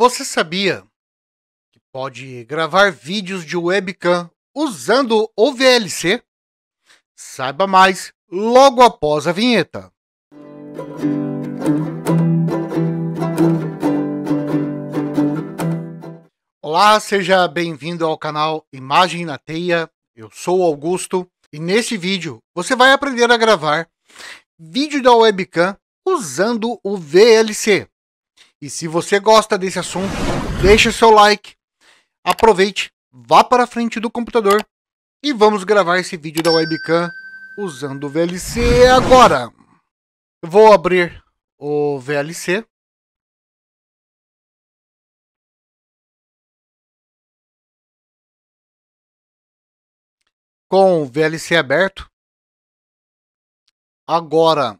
Você sabia que pode gravar vídeos de webcam usando o VLC? Saiba mais logo após a vinheta. Olá, seja bem-vindo ao canal Imagem na Teia. Eu sou o Augusto e neste vídeo você vai aprender a gravar vídeo da webcam usando o VLC. E se você gosta desse assunto, deixe seu like, aproveite, vá para a frente do computador e vamos gravar esse vídeo da webcam usando o VLC agora. Vou abrir o VLC. Com o VLC aberto. Agora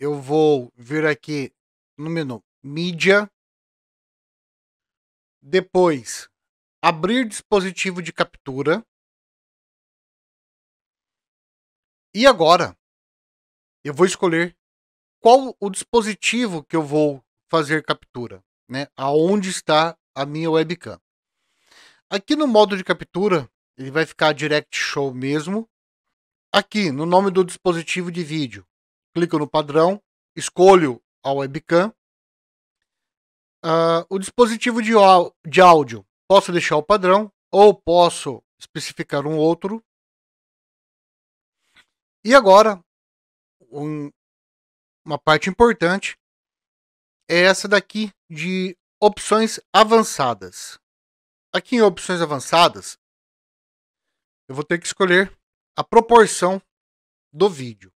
eu vou vir aqui no menu mídia. Depois, abrir dispositivo de captura. E agora, eu vou escolher qual o dispositivo que eu vou fazer captura, né? Aonde está a minha webcam. Aqui no modo de captura, ele vai ficar Direct Show mesmo. Aqui, no nome do dispositivo de vídeo, clico no padrão, escolho a webcam Uh, o dispositivo de, de áudio, posso deixar o padrão ou posso especificar um outro. E agora, um, uma parte importante é essa daqui de opções avançadas. Aqui em opções avançadas, eu vou ter que escolher a proporção do vídeo.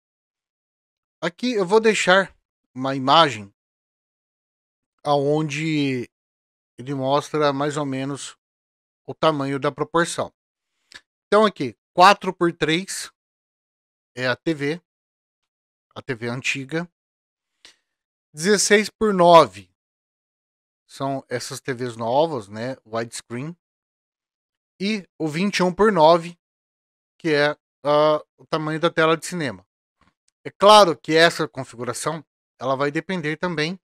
Aqui eu vou deixar uma imagem aonde ele mostra mais ou menos o tamanho da proporção. Então aqui, 4 por 3 é a TV, a TV antiga. 16 por 9 são essas TVs novas, né, widescreen. E o 21 por 9, que é uh, o tamanho da tela de cinema. É claro que essa configuração ela vai depender também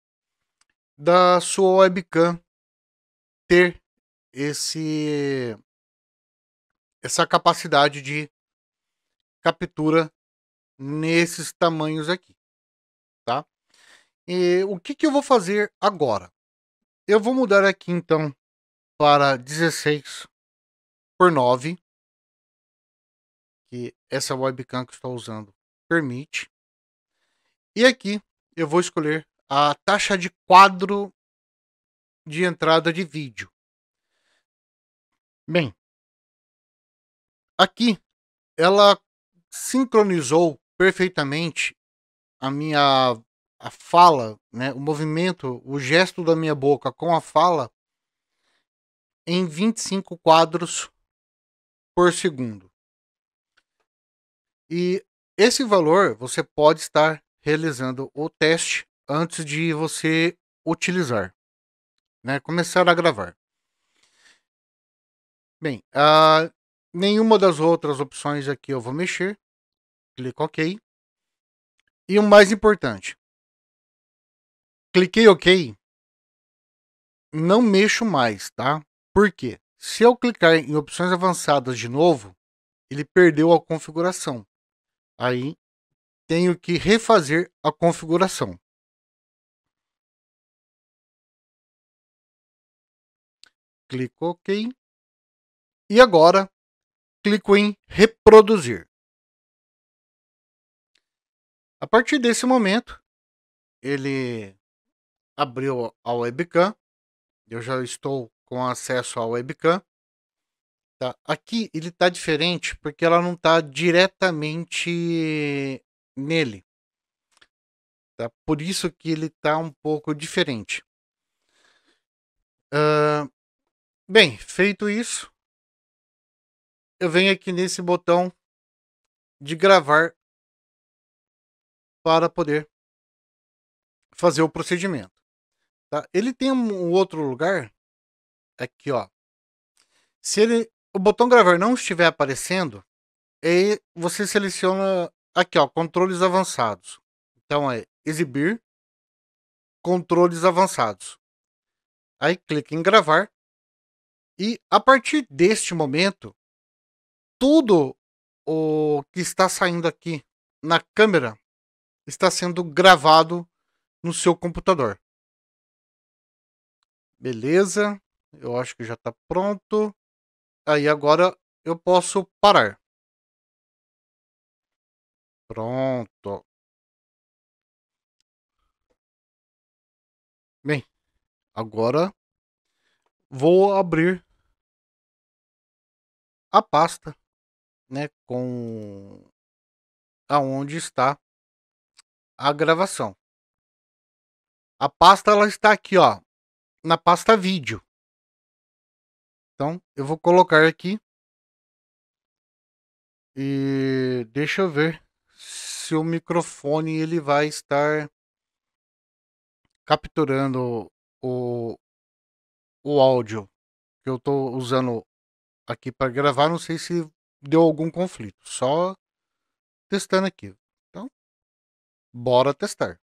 da sua webcam ter esse essa capacidade de captura nesses tamanhos aqui, tá? E o que, que eu vou fazer agora? Eu vou mudar aqui então para 16 por 9, que essa webcam que estou usando permite. E aqui eu vou escolher a taxa de quadro de entrada de vídeo. Bem, aqui ela sincronizou perfeitamente a minha a fala, né, o movimento, o gesto da minha boca com a fala em 25 quadros por segundo. E esse valor você pode estar realizando o teste antes de você utilizar, né? Começar a gravar. Bem, uh, nenhuma das outras opções aqui eu vou mexer. Clico OK. E o mais importante, cliquei OK, não mexo mais, tá? Por quê? Se eu clicar em opções avançadas de novo, ele perdeu a configuração. Aí tenho que refazer a configuração. Clico OK. E agora clico em reproduzir. A partir desse momento, ele abriu a webcam. Eu já estou com acesso à webcam. Tá? Aqui ele está diferente porque ela não está diretamente nele. Tá? Por isso que ele está um pouco diferente. Uh, Bem, feito isso, eu venho aqui nesse botão de gravar para poder fazer o procedimento. Tá? Ele tem um outro lugar aqui, ó. Se ele, o botão gravar não estiver aparecendo, aí você seleciona aqui, ó, controles avançados. Então é exibir controles avançados. Aí clica em gravar. E a partir deste momento, tudo o que está saindo aqui na câmera está sendo gravado no seu computador. Beleza, eu acho que já está pronto. Aí agora eu posso parar. Pronto. Bem, agora vou abrir a pasta, né, com aonde está a gravação. A pasta ela está aqui, ó, na pasta vídeo. Então, eu vou colocar aqui e deixa eu ver se o microfone ele vai estar capturando o, o áudio que eu estou usando aqui para gravar. Não sei se deu algum conflito. Só testando aqui. Então, bora testar.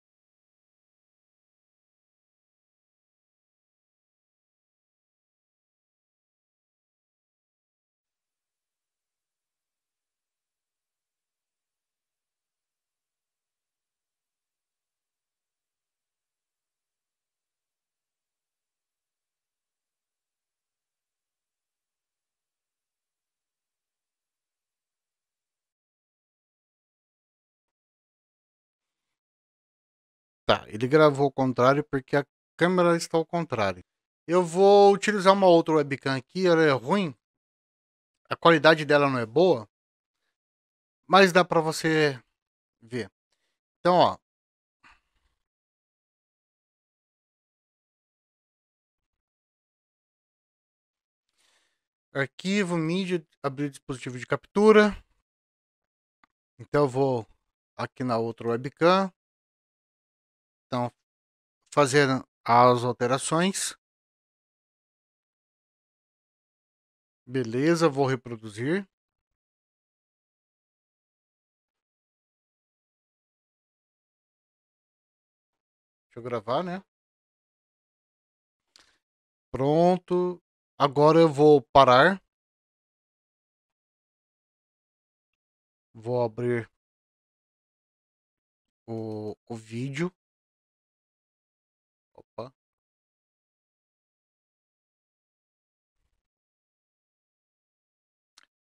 Tá, ele gravou ao contrário porque a câmera está ao contrário. Eu vou utilizar uma outra webcam aqui, ela é ruim. A qualidade dela não é boa. Mas dá para você ver. Então, ó. Arquivo, mídia, abrir dispositivo de captura. Então eu vou aqui na outra webcam. Então, fazer as alterações. Beleza, vou reproduzir. Deixa eu gravar, né? Pronto. Agora eu vou parar. Vou abrir o, o vídeo.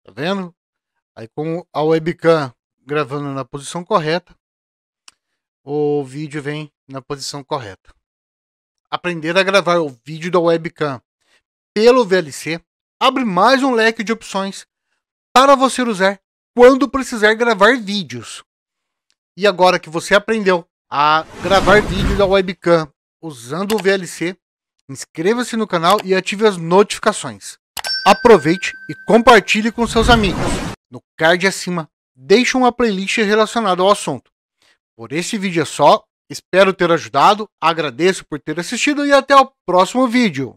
Tá vendo? Aí com a webcam gravando na posição correta, o vídeo vem na posição correta. Aprender a gravar o vídeo da webcam pelo VLC abre mais um leque de opções para você usar quando precisar gravar vídeos. E agora que você aprendeu a gravar vídeo da webcam usando o VLC, inscreva-se no canal e ative as notificações aproveite e compartilhe com seus amigos. No card acima, deixe uma playlist relacionada ao assunto. Por esse vídeo é só, espero ter ajudado, agradeço por ter assistido e até o próximo vídeo.